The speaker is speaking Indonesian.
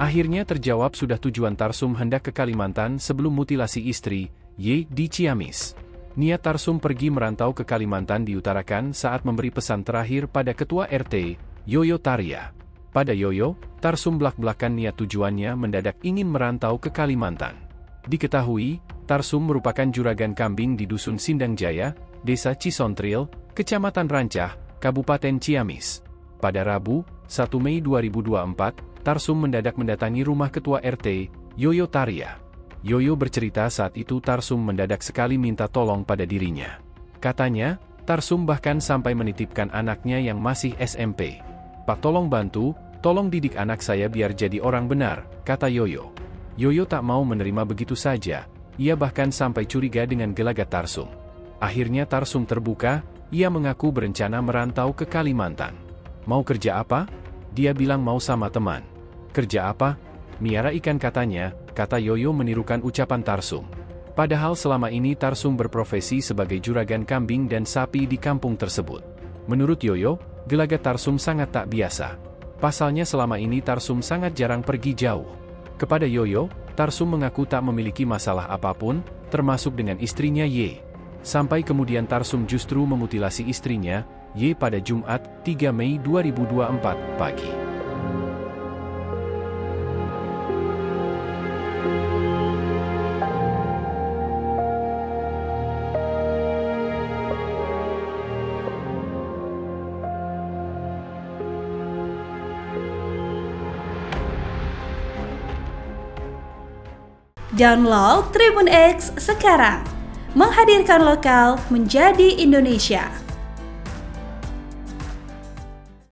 Akhirnya terjawab sudah tujuan Tarsum hendak ke Kalimantan sebelum mutilasi istri, Y, di Ciamis. Niat Tarsum pergi merantau ke Kalimantan diutarakan saat memberi pesan terakhir pada Ketua RT, Yoyo Tarya. Pada Yoyo, Tarsum belak-belakan niat tujuannya mendadak ingin merantau ke Kalimantan. Diketahui, Tarsum merupakan juragan kambing di Dusun Sindang Jaya, Desa Cisontril, Kecamatan Rancah, Kabupaten Ciamis. Pada Rabu, 1 Mei 2024, Tarsum mendadak mendatangi rumah Ketua RT, Yoyo Tarya. Yoyo bercerita saat itu Tarsum mendadak sekali minta tolong pada dirinya. Katanya, Tarsum bahkan sampai menitipkan anaknya yang masih SMP. Pak tolong bantu, tolong didik anak saya biar jadi orang benar, kata Yoyo. Yoyo tak mau menerima begitu saja, ia bahkan sampai curiga dengan gelagat Tarsum. Akhirnya Tarsum terbuka, ia mengaku berencana merantau ke Kalimantan. Mau kerja apa? Dia bilang mau sama teman. Kerja apa? Miara ikan katanya, kata Yoyo menirukan ucapan Tarsum. Padahal selama ini Tarsum berprofesi sebagai juragan kambing dan sapi di kampung tersebut. Menurut Yoyo, gelagat Tarsum sangat tak biasa. Pasalnya selama ini Tarsum sangat jarang pergi jauh. Kepada Yoyo, Tarsum mengaku tak memiliki masalah apa pun, termasuk dengan istrinya Y. Sampai kemudian Tarsum justru memutilasi istrinya, Y pada Jumat, 3 Mei 2024, pagi. Download Tribun X sekarang, menghadirkan lokal menjadi Indonesia.